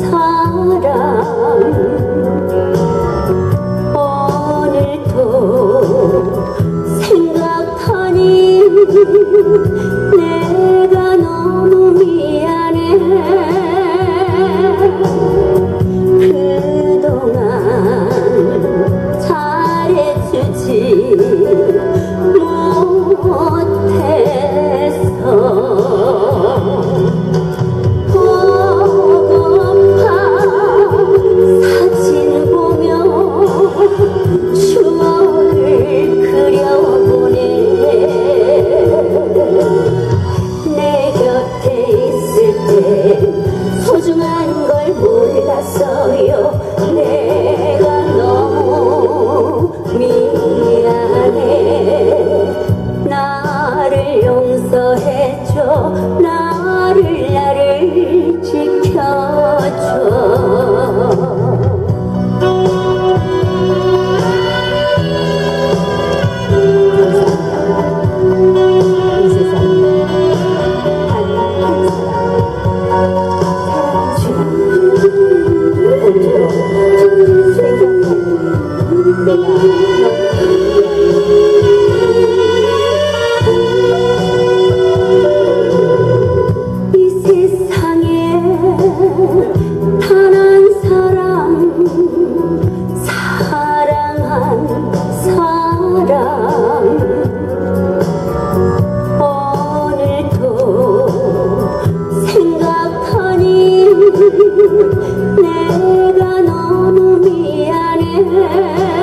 사랑. 소중한 걸 몰랐어요. 내가 너무 미안해. 나를 용서해줘. 나를 나를 지켜줘. 嗯嗯